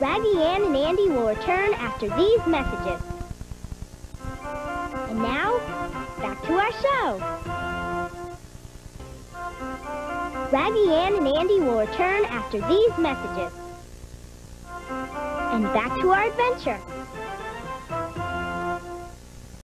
Raggedy Ann and Andy will return after these messages. And now, back to our show. Raggedy Ann and Andy will return after these messages. And back to our adventure.